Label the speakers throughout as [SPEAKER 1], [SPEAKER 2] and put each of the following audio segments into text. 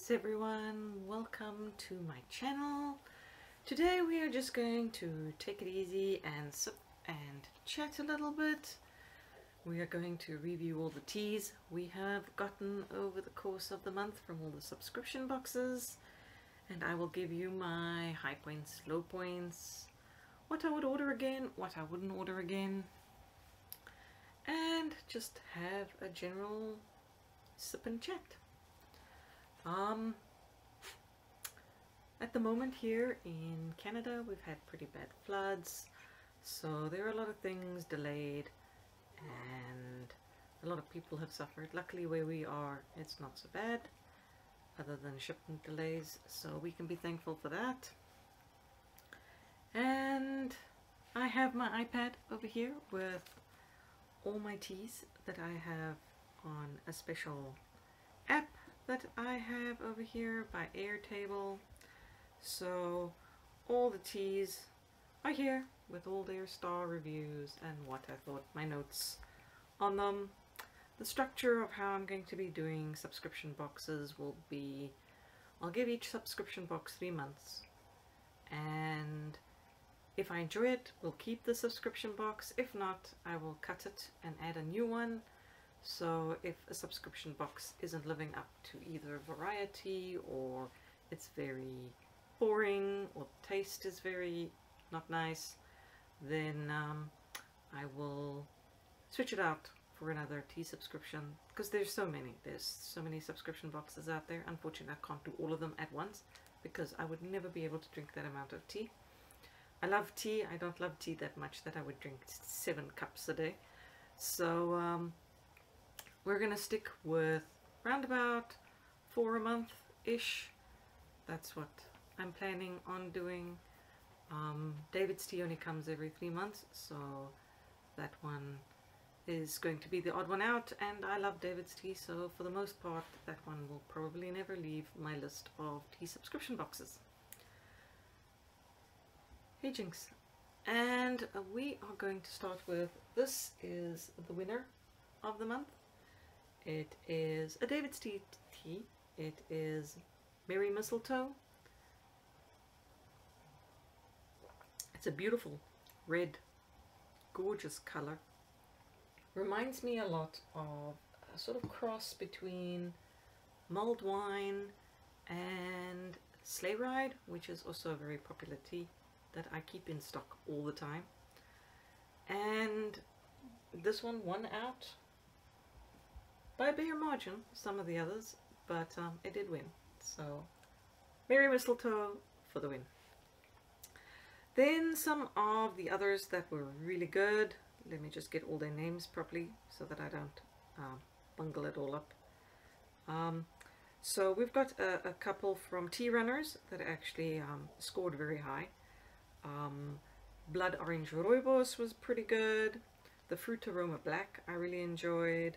[SPEAKER 1] Greetings everyone, welcome to my channel. Today we are just going to take it easy and sip and chat a little bit. We are going to review all the teas we have gotten over the course of the month from all the subscription boxes and I will give you my high points, low points, what I would order again, what I wouldn't order again and just have a general sip and chat. Um, at the moment here in Canada we've had pretty bad floods so there are a lot of things delayed and a lot of people have suffered. Luckily where we are it's not so bad other than shipment delays so we can be thankful for that. And I have my iPad over here with all my teas that I have on a special app that I have over here by Airtable. So all the teas are here with all their star reviews and what I thought, my notes on them. The structure of how I'm going to be doing subscription boxes will be, I'll give each subscription box three months and if I enjoy it, we'll keep the subscription box. If not, I will cut it and add a new one so if a subscription box isn't living up to either variety or it's very boring or the taste is very not nice, then um, I will switch it out for another tea subscription because there's so many. There's so many subscription boxes out there. Unfortunately, I can't do all of them at once because I would never be able to drink that amount of tea. I love tea. I don't love tea that much that I would drink seven cups a day. So um, we're going to stick with round about four a month-ish. That's what I'm planning on doing. Um, David's tea only comes every three months, so that one is going to be the odd one out, and I love David's tea, so for the most part, that one will probably never leave my list of tea subscription boxes. Hey Jinx, and we are going to start with, this is the winner of the month. It is a David's tea. It is Merry Mistletoe. It's a beautiful red, gorgeous color. Reminds me a lot of a sort of cross between mulled wine and sleigh ride, which is also a very popular tea that I keep in stock all the time. And this one won out by a bigger margin, some of the others, but um, it did win. So, Merry Mistletoe for the win. Then some of the others that were really good. Let me just get all their names properly so that I don't uh, bungle it all up. Um, so we've got a, a, couple from Tea Runners that actually um, scored very high. Um, Blood Orange Rooibos was pretty good. The Fruit Aroma Black I really enjoyed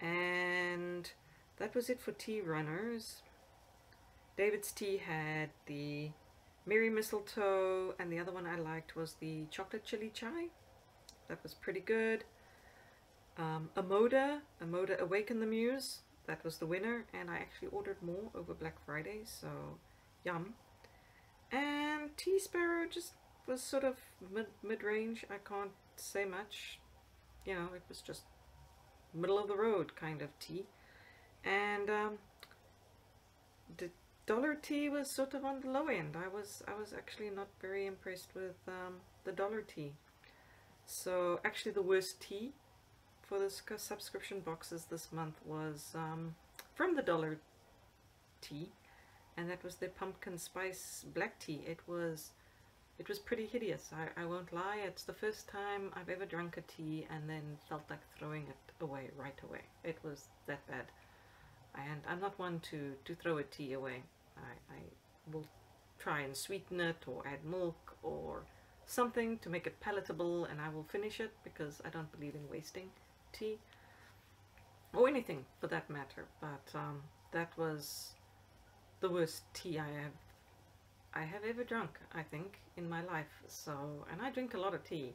[SPEAKER 1] and that was it for tea runners David's tea had the Merry Mistletoe and the other one I liked was the chocolate chili chai. That was pretty good. Um, Amoda, Amoda Awaken the Muse that was the winner and I actually ordered more over Black Friday so yum. And Tea Sparrow just was sort of mid mid-range. I can't say much. You know it was just middle of the road kind of tea. And um, the dollar tea was sort of on the low end. I was I was actually not very impressed with um, the dollar tea. So actually the worst tea for the subscription boxes this month was um, from the dollar tea and that was the pumpkin spice black tea. It was it was pretty hideous, I, I won't lie. It's the first time I've ever drunk a tea and then felt like throwing it away right away. It was that bad. And I'm not one to, to throw a tea away. I, I will try and sweeten it or add milk or something to make it palatable and I will finish it because I don't believe in wasting tea or anything for that matter. But um, that was the worst tea I have I have ever drunk, I think, in my life. So, and I drink a lot of tea.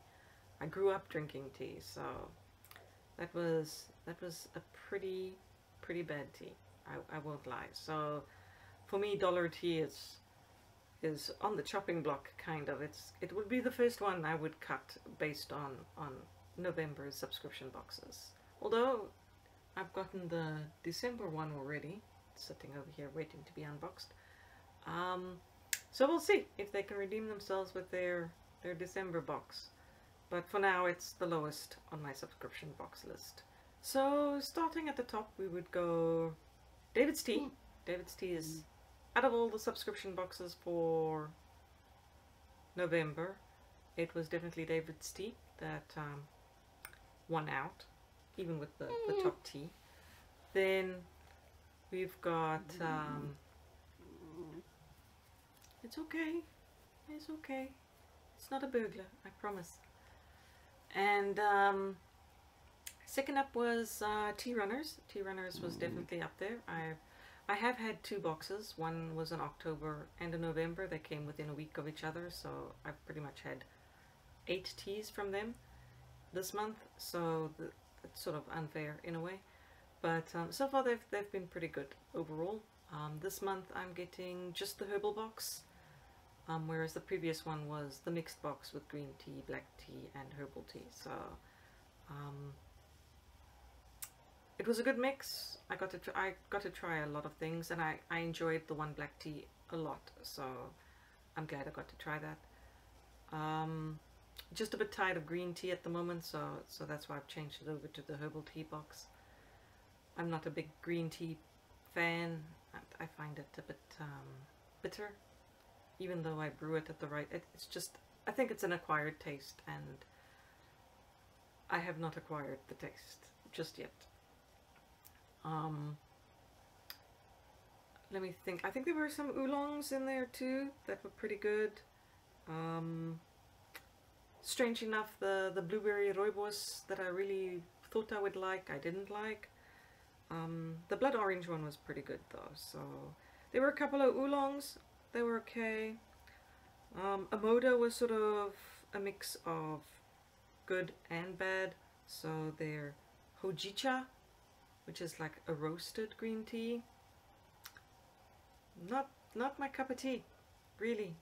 [SPEAKER 1] I grew up drinking tea, so that was that was a pretty pretty bad tea. I, I won't lie. So for me, Dollar Tea is is on the chopping block, kind of. It's it would be the first one I would cut based on on November's subscription boxes. Although I've gotten the December one already, sitting over here waiting to be unboxed. Um, so we'll see if they can redeem themselves with their their December box. But for now, it's the lowest on my subscription box list. So starting at the top, we would go David's Tea. Mm. David's Tea is mm. out of all the subscription boxes for November, it was definitely David's Tea that um, won out, even with the, the mm. top tea. Then we've got um, it's okay. It's okay. It's not a burglar, I promise. And um, second up was uh, Tea Runners. Tea Runners was definitely up there. I I have had two boxes. One was in October and in November. They came within a week of each other, so I've pretty much had eight teas from them this month. So the, it's sort of unfair in a way. But um, so far they've, they've been pretty good overall. Um, this month I'm getting just the herbal box um, whereas the previous one was the mixed box with green tea, black tea and herbal tea. So um, it was a good mix. I got to I got to try a lot of things and I, I enjoyed the one black tea a lot. So I'm glad I got to try that. Um, just a bit tired of green tea at the moment, so so that's why I've changed it over to the herbal tea box. I'm not a big green tea fan. I, I find it a bit um, bitter even though I brew it at the right, it, it's just, I think it's an acquired taste and I have not acquired the taste just yet. Um, let me think. I think there were some oolongs in there too that were pretty good. Um, strange enough, the, the blueberry rooibos that I really thought I would like, I didn't like. Um, the blood orange one was pretty good though, so there were a couple of oolongs they were okay. Um, Amoda was sort of a mix of good and bad. So their hojicha, which is like a roasted green tea. Not not my cup of tea, really.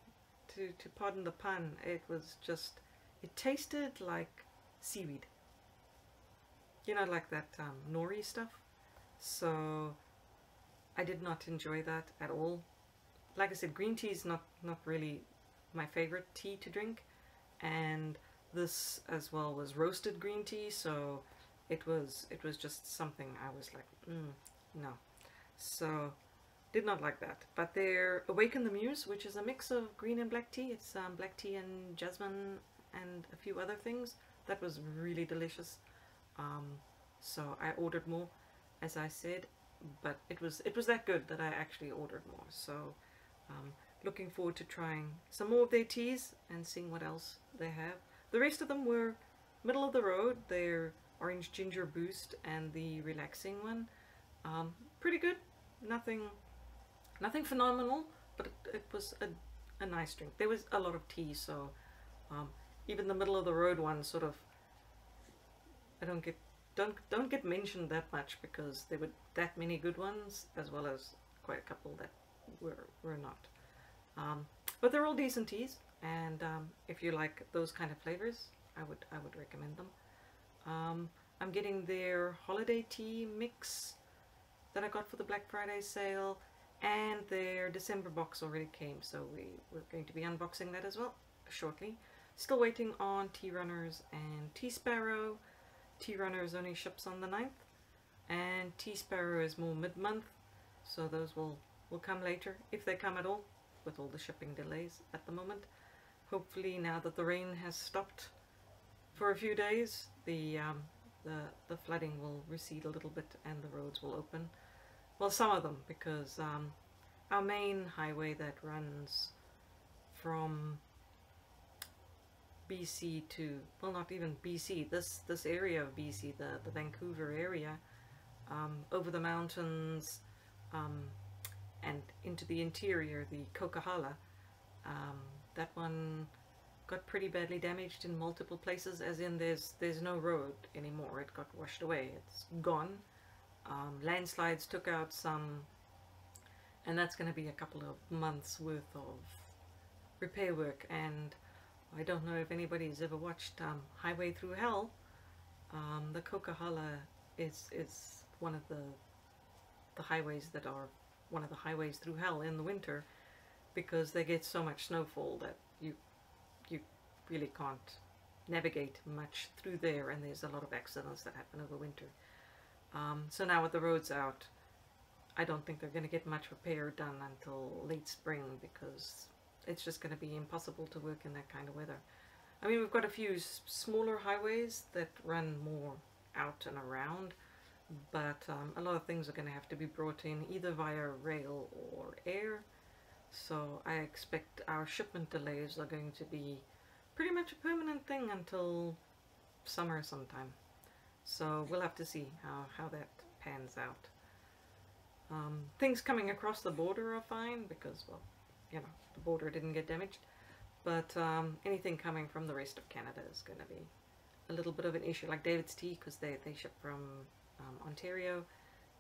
[SPEAKER 1] To to pardon the pun, it was just it tasted like seaweed. You know, like that um, nori stuff. So I did not enjoy that at all like I said, green tea is not, not really my favorite tea to drink. And this as well was roasted green tea, so it was it was just something I was like, mm, no. So did not like that. But their Awaken the Muse, which is a mix of green and black tea. It's um, black tea and jasmine and a few other things. That was really delicious. Um, so I ordered more, as I said, but it was it was that good that I actually ordered more. So um, looking forward to trying some more of their teas and seeing what else they have. The rest of them were middle of the road. Their orange ginger boost and the relaxing one. Um, pretty good. Nothing, nothing phenomenal, but it, was a, a, nice drink. There was a lot of tea, so um, even the middle of the road one sort of I don't get don't don't get mentioned that much because there were that many good ones as well as quite a couple that we're, we're not. Um, but they're all decent teas, and um, if you like those kind of flavors, I would I would recommend them. Um, I'm getting their holiday tea mix that I got for the Black Friday sale, and their December box already came, so we, we're going to be unboxing that as well shortly. Still waiting on Tea Runners and Tea Sparrow. Tea Runners only ships on the 9th, and Tea Sparrow is more mid-month, so those will will come later, if they come at all, with all the shipping delays at the moment. Hopefully now that the rain has stopped for a few days, the, um, the, the flooding will recede a little bit and the roads will open. Well, some of them, because um, our main highway that runs from BC to, well not even BC, this, this area of BC, the, the Vancouver area, um, over the mountains, um, and into the interior, the Coquihalla. Um, that one got pretty badly damaged in multiple places, as in there's there's no road anymore. It got washed away. It's gone. Um, landslides took out some and that's going to be a couple of months worth of repair work and I don't know if anybody's ever watched um, Highway Through Hell um, the Coquihalla is is one of the the highways that are one of the highways through hell in the winter because they get so much snowfall that you you really can't navigate much through there and there's a lot of accidents that happen over winter. Um, so now with the roads out I don't think they're going to get much repair done until late spring because it's just going to be impossible to work in that kind of weather. I mean we've got a few smaller highways that run more out and around but um, a lot of things are going to have to be brought in either via rail or air. So I expect our shipment delays are going to be pretty much a permanent thing until summer sometime. So we'll have to see how, how that pans out. Um, things coming across the border are fine because well you know the border didn't get damaged. But um, anything coming from the rest of Canada is going to be a little bit of an issue like David's Tea because they, they ship from um, Ontario,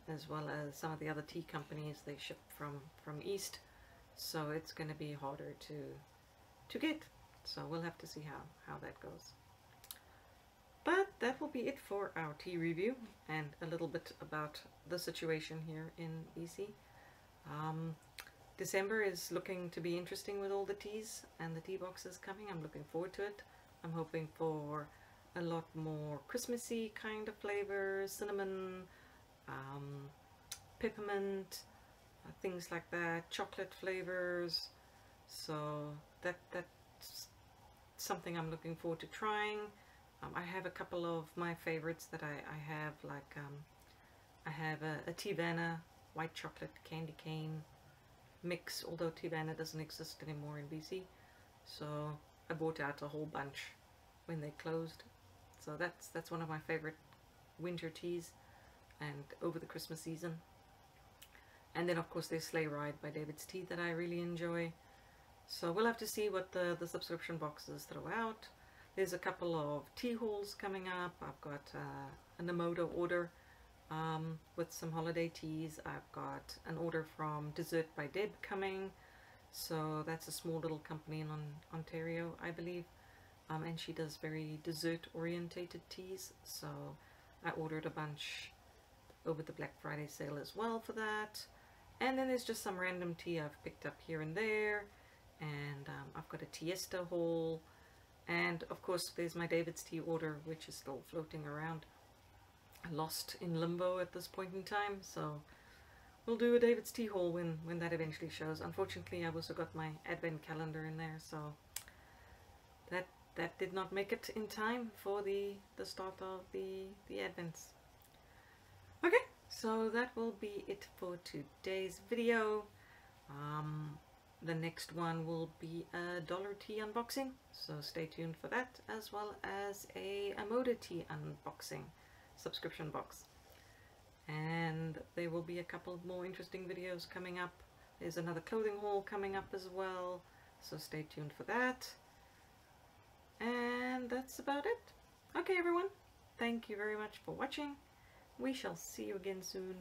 [SPEAKER 1] as well as some of the other tea companies they ship from from east. So it's going to be harder to to get. So we'll have to see how how that goes. But that will be it for our tea review and a little bit about the situation here in BC. Um, December is looking to be interesting with all the teas and the tea boxes coming. I'm looking forward to it. I'm hoping for a lot more Christmassy kind of flavors, cinnamon, um, peppermint, uh, things like that, chocolate flavors. So that that's something I'm looking forward to trying. Um, I have a couple of my favorites that I, I have, like um, I have a, a Teavana white chocolate candy cane mix, although Teavana doesn't exist anymore in BC. So I bought out a whole bunch when they closed so that's that's one of my favorite winter teas and over the Christmas season. And then of course there's Sleigh Ride by David's Tea that I really enjoy. So we'll have to see what the, the subscription boxes throw out. There's a couple of tea hauls coming up. I've got uh, a Namoda order um, with some holiday teas. I've got an order from Dessert by Deb coming. So that's a small little company in Ontario, I believe um, and she does very dessert orientated teas so I ordered a bunch over the Black Friday sale as well for that. And then there's just some random tea I've picked up here and there and um, I've got a Tiesta haul. And of course there's my David's tea order which is still floating around. Lost in limbo at this point in time so we'll do a David's tea haul when when that eventually shows. Unfortunately I've also got my advent calendar in there so that that did not make it in time for the, the start of the, the Advents. Okay, so that will be it for today's video. Um, the next one will be a Dollar Tea unboxing, so stay tuned for that, as well as a Amoda Tea unboxing subscription box. And there will be a couple more interesting videos coming up. There's another clothing haul coming up as well, so stay tuned for that. And that's about it. Okay, everyone. Thank you very much for watching. We shall see you again soon.